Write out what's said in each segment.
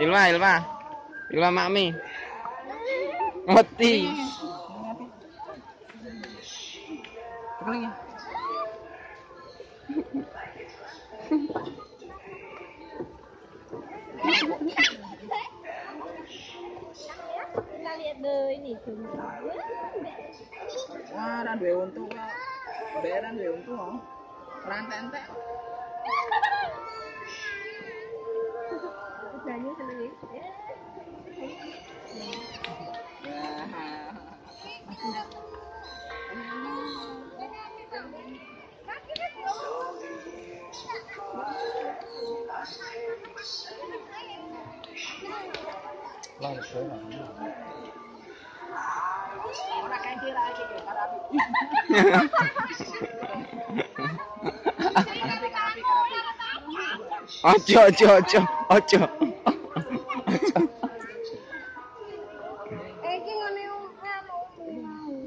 Ilma, Ilma. Ilma Mami. Mati. Tenang ya. Kita lihat. Wah, dan dua untu ya. Beran dua untu oh. 浪水了。Ahora cantera hay que llegar a अच्छा अच्छा अच्छा अच्छा अच्छा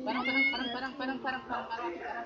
Parang parang parang parang parang parang parang parang